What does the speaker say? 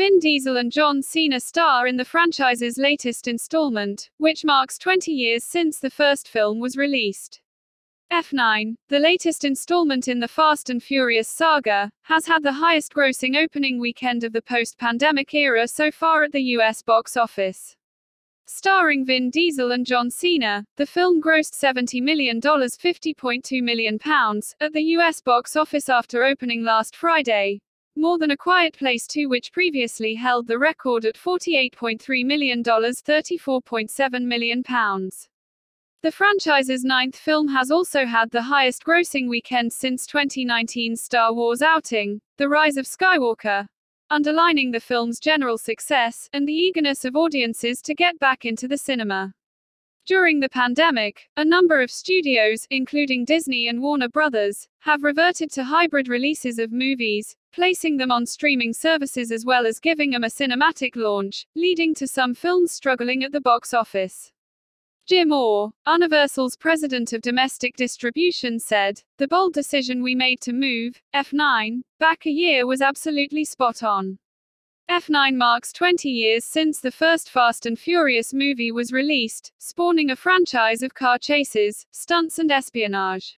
Vin Diesel and John Cena star in the franchise's latest installment, which marks 20 years since the first film was released. F9, the latest installment in the Fast and Furious saga, has had the highest grossing opening weekend of the post pandemic era so far at the US box office. Starring Vin Diesel and John Cena, the film grossed $70 million, £50.2 million, at the US box office after opening last Friday. More than A Quiet Place 2, which previously held the record at $48.3 million, £34.7 million. The franchise's ninth film has also had the highest grossing weekend since 2019's Star Wars outing, The Rise of Skywalker, underlining the film's general success and the eagerness of audiences to get back into the cinema. During the pandemic, a number of studios, including Disney and Warner Brothers, have reverted to hybrid releases of movies, placing them on streaming services as well as giving them a cinematic launch, leading to some films struggling at the box office. Jim Orr, Universal's president of domestic distribution, said, The bold decision we made to move F9 back a year was absolutely spot on. F9 marks 20 years since the first Fast and Furious movie was released, spawning a franchise of car chases, stunts, and espionage.